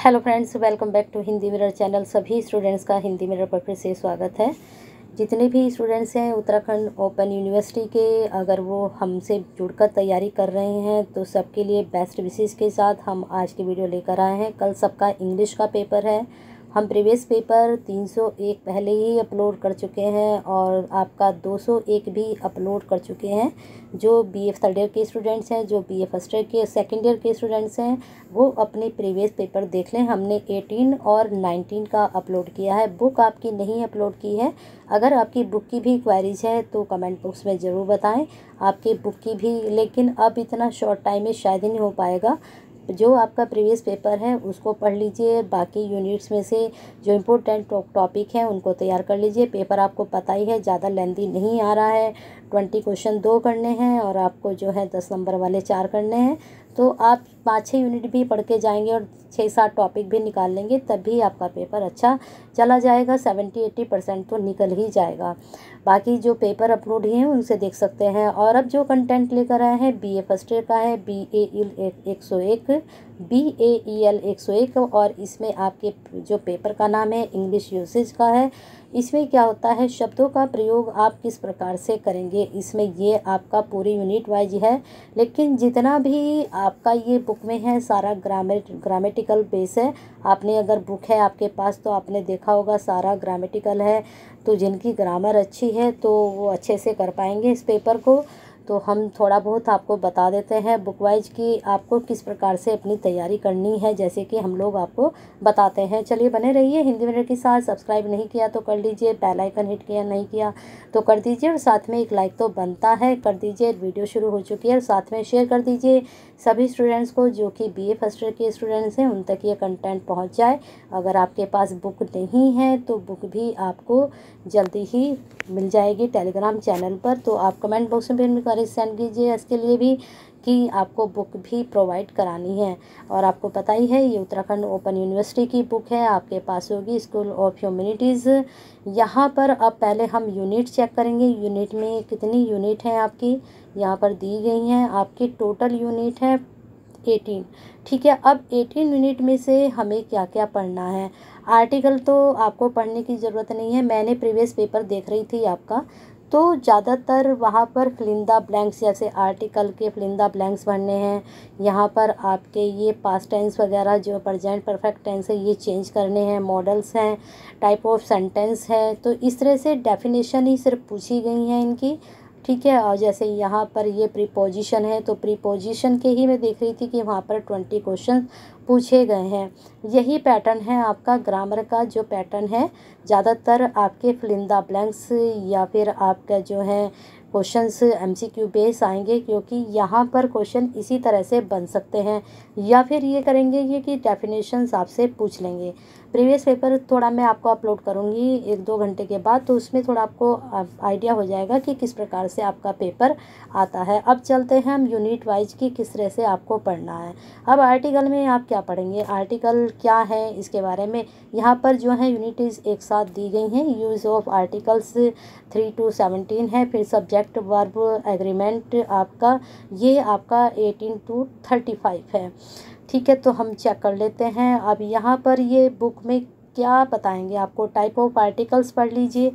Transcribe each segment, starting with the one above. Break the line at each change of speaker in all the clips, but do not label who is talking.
Hello friends welcome back to Hindi mirror channel सभी students का Hindi mirror पर फिर से स्वागत है। जितने भी स्टूडेंट्स हैं, उत्तराखंड ओपन यूनिवर्सिटी के, अगर वो हमसे जुड़कर तैयारी कर रहे हैं तो सबके लिए बेस्ट विशेष के साथ हम आज की वीडियो लेकर आए हैं। कल सबका इंग्लिश का पेपर है। हम प्रीवियस पेपर 301 पहले ही अपलोड कर चुके हैं और आपका 201 भी अपलोड कर चुके हैं, जो बीए थर्ड ईयर के स्टूडेंट्स हैं, जो बीए फ़र्स्ट ईयर के सेकेंड ईयर के स्टूडेंट्स हैं, वो अपने प्रीवियस पेपर देख लें। हमने 18 और 19 का अपलोड किया है। बुक आपकी नहीं अपलोड की है। अगर आपकी बुक की भी क्वारीज है तो कमेंट बॉक्स में ज़रूर बताएँ। आपकी बुक की भी, लेकिन अब इतना शॉर्ट टाइम में शायद ही नहीं हो पाएगा। जो आपका प्रीवियस पेपर है, उसको पढ़ लीजिए। बाकी यूनिट्स में से जो इम्पोर्टेंट टॉपिक हैं, उनको तैयार कर लीजिए। पेपर आपको पता ही है, ज़्यादा लेंदी नहीं आ रहा है। ट्वेंटी क्वेश्चन दो करने हैं और आपको जो है दस नंबर वाले चार करने हैं। तो आप पाँच छः यूनिट भी पढ़ के जाएँगे और छः सात टॉपिक भी निकाल लेंगे, तभी आपका पेपर अच्छा चला जाएगा। सेवेंटी एट्टी परसेंट तो निकल ही जाएगा। बाकी जो पेपर अपलोड ही, उनसे देख सकते हैं। और अब जो कंटेंट लेकर आए हैं बी ए फ़र्स्ट ईयर का है बी ए इल एक सौ एक बी ए ई एल एक सौ एक, और इसमें आपके जो पेपर का नाम है इंग्लिश यूसेज का है। इसमें क्या होता है? शब्दों का प्रयोग आप किस प्रकार से करेंगे? इसमें ये आपका पूरी यूनिट वाइज है। लेकिन जितना भी आपका ये बुक में है, सारा ग्रामेट ग्रामेटिकल बेस है। आपने अगर बुक है आपके पास तो आपने देखा होगा सारा ग्रामेटिकल है। तो जिनकी ग्रामर अच्छी है तो वो अच्छे से कर पाएँगे इस पेपर को। तो हम थोड़ा बहुत आपको बता देते हैं बुक वाइज कि आपको किस प्रकार से अपनी तैयारी करनी है, जैसे कि हम लोग आपको बताते हैं। चलिए बने रहिए, हिंदी मीडियम के साथ सब्सक्राइब नहीं किया तो कर लीजिए बेल आइकन हिट किया, नहीं किया तो कर दीजिए, और साथ में एक लाइक तो बनता है, कर दीजिए, वीडियो शुरू हो चुकी है, और साथ में शेयर कर दीजिए सभी स्टूडेंट्स को जो कि बी ए फ़र्स्ट ईयर के स्टूडेंट्स हैं, उन तक ये कंटेंट पहुँच जाए। अगर आपके पास बुक नहीं है तो बुक भी आपको जल्दी ही मिल जाएगी टेलीग्राम चैनल पर तो आप कमेंट बॉक्स में भी इंक्वायरी सेंड कीजिए, इसके लिए भी कि आपको बुक भी प्रोवाइड करानी है। और आपको पता ही है, ये उत्तराखंड ओपन यूनिवर्सिटी की बुक है, आपके पास होगी स्कूल ऑफ़ ह्यूमनिटीज़। यहाँ पर अब पहले हम यूनिट चेक करेंगे, यूनिट में कितनी यूनिट हैं आपकी? यहाँ पर दी गई हैं, आपकी टोटल यूनिट है एटीन। ठीक है, अब एटीन यूनिट में से हमें क्या क्या पढ़ना है? आर्टिकल तो आपको पढ़ने की ज़रूरत नहीं है, मैंने प्रीवियस पेपर देख रही थी आपका। तो ज़्यादातर वहाँ पर फिलिंदा ब्लैंक्स जैसे आर्टिकल के फिलिंदा ब्लैंक्स भरने हैं। यहाँ पर आपके ये पास टेंस वगैरह जो प्रजेंट परफेक्ट टेंस है, ये चेंज करने हैं। मॉडल्स हैं टाइप ऑफ़ सेंटेंस है। तो इस तरह से डेफिनेशन ही सिर्फ़ पूछी गई हैं इनकी। ठीक है, और जैसे यहाँ पर ये प्रीपोजिशन है तो प्रीपोजिशन के ही मैं देख रही थी कि वहाँ पर ट्वेंटी क्वेश्चन पूछे गए हैं। यही पैटर्न है आपका ग्रामर का, जो पैटर्न है। ज़्यादातर आपके फिलिंदा ब्लैंक्स या फिर आपका जो है क्वेश्चंस एमसीक्यू बेस आएँगे, क्योंकि यहाँ पर क्वेश्चन इसी तरह से बन सकते हैं। या फिर ये करेंगे ये कि डेफिनेशंस आपसे पूछ लेंगे। प्रीवियस पेपर थोड़ा मैं आपको अपलोड करूँगी एक दो घंटे के बाद तो उसमें थोड़ा आपको आइडिया हो जाएगा कि किस प्रकार से आपका पेपर आता है। अब चलते हैं हम यूनिट वाइज की किस तरह से आपको पढ़ना है। अब आर्टिकल में आप क्या पढ़ेंगे? आर्टिकल क्या है? इसके बारे में यहाँ पर जो है यूनिटीज़ एक साथ दी गई हैं। Use of articles three two seventeen है, फिर सब्जेक्ट वर्ब एग्रीमेंट आपका, ये आपका एटीन टू थर्टी फाइव है। ठीक है तो हम चेक कर लेते हैं। अब यहाँ पर ये बुक में क्या बताएँगे आपको? टाइप ऑफ़ आर्टिकल्स पढ़ लीजिए।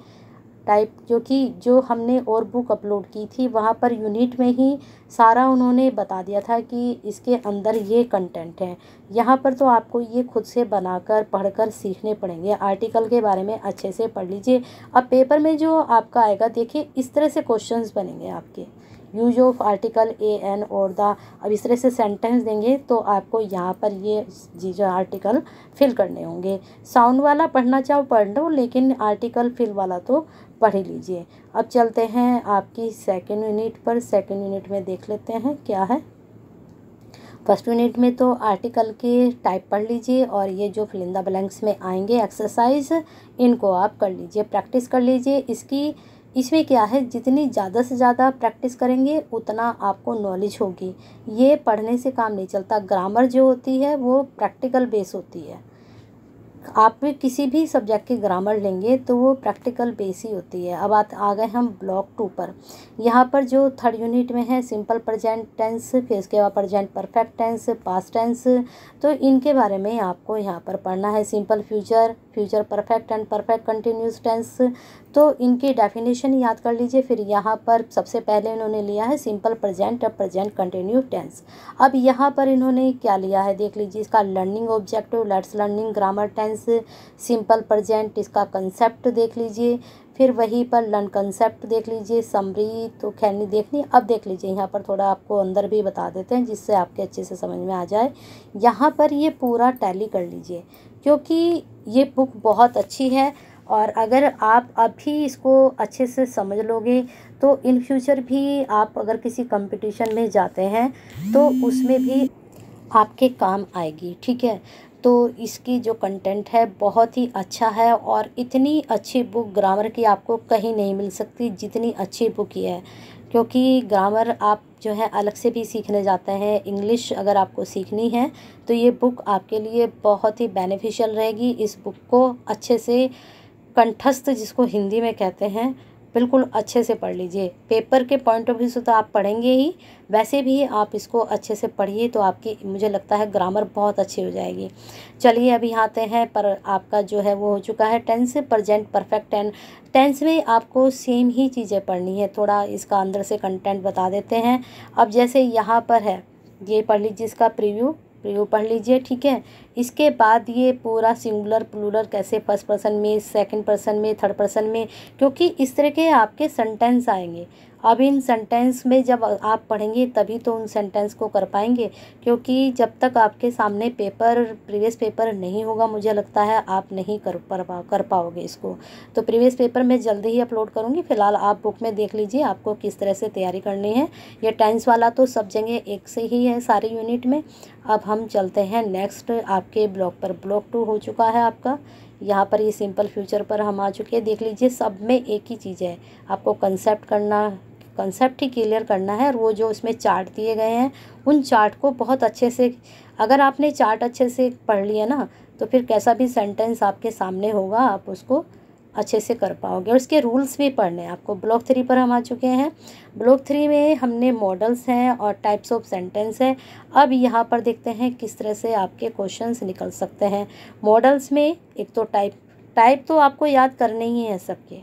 टाइप जो कि जो हमने और बुक अपलोड की थी, वहाँ पर यूनिट में ही सारा उन्होंने बता दिया था कि इसके अंदर ये कंटेंट है। यहाँ पर तो आपको ये खुद से बनाकर, पढ़कर सीखने पड़ेंगे। आर्टिकल के बारे में अच्छे से पढ़ लीजिए। अब पेपर में जो आपका आएगा, देखिए, इस तरह से क्वेश्चंस बनेंगे आपके। Use of article A N और द अब इस तरह से सेंटेंस देंगे तो आपको यहाँ पर ये जी जो आर्टिकल फिल करने होंगे। साउंड वाला पढ़ना चाहो, पढ़ लो, लेकिन आर्टिकल फिल वाला तो पढ़ ही लीजिए। अब चलते हैं आपकी सेकेंड यूनिट पर। सेकेंड यूनिट में देख लेते हैं क्या है। फ़र्स्ट यूनिट में तो आर्टिकल के टाइप पढ़ लीजिए और ये जो फिलिंदा ब्लैंक्स में आएँगे एक्सरसाइज इनको आप कर लीजिए प्रैक्टिस कर लीजिए। इसकी इसमें क्या है, जितनी ज़्यादा से ज़्यादा प्रैक्टिस करेंगे, उतना आपको नॉलेज होगी। ये पढ़ने से काम नहीं चलता। ग्रामर जो होती है, वो प्रैक्टिकल बेस होती है। आप किसी भी सब्जेक्ट की ग्रामर लेंगे तो वो प्रैक्टिकल बेस ही होती है। अब आत, आ गए हम ब्लॉक टू पर। यहाँ पर जो थर्ड यूनिट में है सिंपल प्रजेंट टेंस फिर इसके बाद present perfect tense past tense तो इनके बारे में आपको यहाँ पर पढ़ना है। Simple future future perfect and perfect continuous tense तो इनकी डेफिनेशन याद कर लीजिए। फिर यहाँ पर सबसे पहले इन्होंने लिया है सिंपल प्रजेंट और प्रजेंट कंटिन्यू टेंस अब यहाँ पर इन्होंने क्या लिया है, देख लीजिए, इसका learning objective let's learning grammar tense simple present इसका कंसेप्ट देख लीजिए। फिर वहीं पर लर्न कंसेप्ट देख लीजिए। समरी तो खैर नहीं देखनी, अब देख लीजिए। यहाँ पर थोड़ा आपको अंदर भी बता देते हैं जिससे आपके अच्छे से समझ में आ जाए। यहाँ पर ये पूरा टैली कर लीजिए, क्योंकि ये बुक बहुत अच्छी है और अगर आप अभी इसको अच्छे से समझ लोगे तो इन फ्यूचर भी आप अगर किसी कंपटीशन में जाते हैं तो उसमें भी आपके काम आएगी। ठीक है? तो इसकी जो कंटेंट है, बहुत ही अच्छा है और इतनी अच्छी बुक ग्रामर की आपको कहीं नहीं मिल सकती जितनी अच्छी बुक ये है। क्योंकि ग्रामर आप जो है अलग से भी सीखने जाते हैं इंग्लिश अगर आपको सीखनी है तो ये बुक आपके लिए बहुत ही बेनिफिशियल रहेगी। इस बुक को अच्छे से कंठस्थ, जिसको हिंदी में कहते हैं बिल्कुल अच्छे से पढ़ लीजिए। पेपर के पॉइंट ऑफ़ व्यू से तो आप पढ़ेंगे ही। वैसे भी आप इसको अच्छे से पढ़िए तो आपकी, मुझे लगता है ग्रामर बहुत अच्छी हो जाएगी। चलिए अभी आते हैं, पर आपका जो है वो हो चुका है tense, present, perfect tense tense में आपको सेम ही चीज़ें पढ़नी है। थोड़ा इसका अंदर से कंटेंट बता देते हैं। अब जैसे यहाँ पर है, ये पढ़ लीजिए इसका प्रीव्यू। प्रयोग पढ़ लीजिए, ठीक है? इसके बाद ये पूरा सिंगुलर प्लूरल कैसे फ़र्स्ट पर्सन में सेकंड पर्सन में थर्ड पर्सन में, क्योंकि इस तरह के आपके सेंटेंस आएँगे। अब इन सेंटेंस में जब आप पढ़ेंगे, तभी तो उन सेंटेंस को कर पाएँगे, क्योंकि जब तक आपके सामने पेपर प्रीवियस पेपर नहीं होगा, मुझे लगता है आप नहीं कर पा, कर पाओगे इसको। तो प्रीवियस पेपर मैं जल्दी ही अपलोड करूँगी। फ़िलहाल आप बुक में देख लीजिए, आपको किस तरह से तैयारी करनी है। ये टेंस वाला तो सब जगह एक से ही है सारे यूनिट में। अब हम चलते हैं नेक्स्ट आपके ब्लॉक पर ब्लॉक टू हो चुका है आपका। यहाँ पर ये सिंपल फ्यूचर पर हम आ चुके हैं। देख लीजिए, सब में एक ही चीज़ है। आपको कंसेप्ट करना कंसेप्ट ही क्लियर करना है। और वो जो उसमें चार्ट दिए गए हैं, उन चार्ट को बहुत अच्छे से, अगर आपने चार्ट अच्छे से पढ़ लिया ना तो फिर कैसा भी सेंटेंस आपके सामने होगा, आप उसको अच्छे से कर पाओगे। और इसके रूल्स भी पढ़ने हैं। आपको ब्लॉक थ्री पर हम आ चुके हैं। ब्लॉक थ्री में हमने मॉडल्स हैं और टाइप्स ऑफ़ सेंटेंस है। अब यहाँ पर देखते हैं किस तरह से आपके क्वेश्चंस निकल सकते हैं। मॉडल्स में एक तो टाइप टाइप तो आपको याद करने ही है सबके।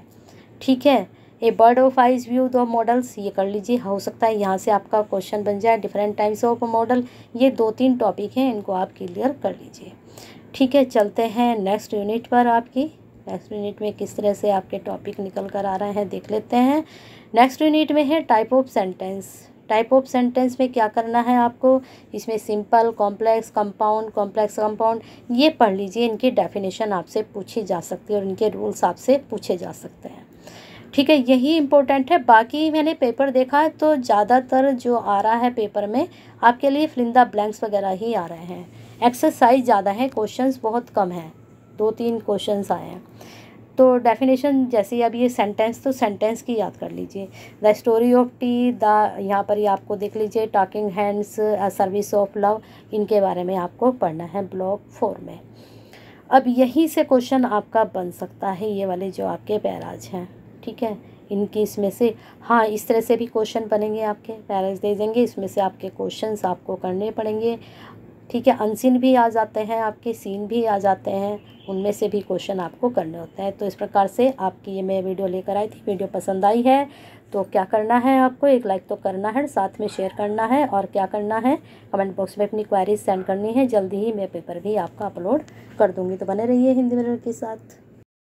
ठीक है? A bird of eyes view दो मॉडल्स ये कर लीजिए। हो सकता है यहाँ से आपका क्वेश्चन बन जाए। डिफरेंट टाइप्स ऑफ़ मॉडल ये दो तीन टॉपिक हैं। इनको आप क्लियर कर लीजिए। ठीक है? चलते हैं नेक्स्ट यूनिट पर आपकी। नेक्स्ट यूनिट में किस तरह से आपके टॉपिक निकल कर आ रहे हैं, देख लेते हैं। नेक्स्ट यूनिट में है type of sentence type of sentence में क्या करना है आपको? इसमें simple complex compound complex compound ये पढ़ लीजिए, इनकी डेफिनेशन आपसे पूछी जा सकती है और इनके रूल्स आपसे पूछे जा सकते हैं। ठीक है, यही इम्पोर्टेंट है। बाकी मैंने पेपर देखा है तो ज़्यादातर जो आ रहा है पेपर में, आपके लिए फिलिंदा ब्लैंक्स वगैरह ही आ रहे हैं। एक्सरसाइज ज़्यादा है क्वेश्चंस बहुत कम हैं। दो तीन क्वेश्चंस आए हैं। तो डेफिनेशन जैसे अब ये सेंटेंस तो सेंटेंस की याद कर लीजिए। The story of tea the यहाँ पर ही आपको देख लीजिए talking hands service of love इनके बारे में आपको पढ़ना है ब्लॉक फोर में। अब यहीं से क्वेश्चन आपका बन सकता है, ये वाले जो आपके पैराज हैं, ठीक है? इनकी इसमें से हाँ इस तरह से भी क्वेश्चन बनेंगे आपके, पैराज दे देंगे, इसमें से आपके क्वेश्चंस आपको करने पड़ेंगे। ठीक है अनसिन भी आ जाते हैं, आपके सीन भी आ जाते हैं, उनमें से भी क्वेश्चन आपको करने होते हैं। तो इस प्रकार से आपकी ये मैं वीडियो लेकर आई थी वीडियो पसंद आई है तो क्या करना है आपको? एक लाइक तो करना है, साथ में शेयर करना है, और क्या करना है? कमेंट बॉक्स में अपनी क्वायरीज सेंड करनी है, जल्दी ही मैं पेपर भी आपका अपलोड कर दूँगी। तो बने रहिए हिंदी मिरर के साथ।